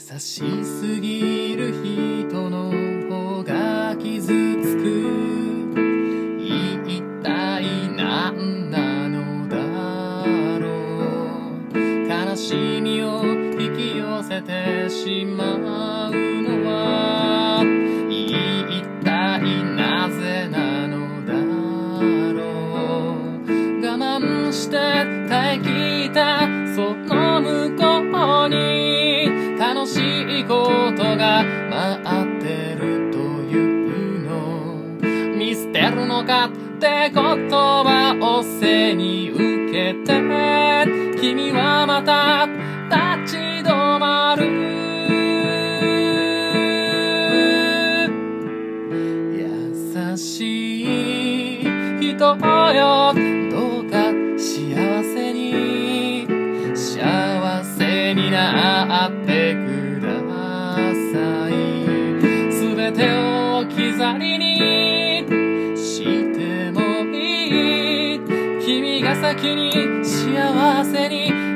優しすぎる人の方が傷つく。一体何なのだろう。悲しみを引き寄せてしまうのは一体なぜなのだろう。我慢して耐えきった待ってるというの。見捨てるのかって言葉を背に受けて。君はまた立ち止まる。優しい人よどうか幸せに。幸せになってく。ださい。全てを置き去りにしてもいい。君が先に幸せに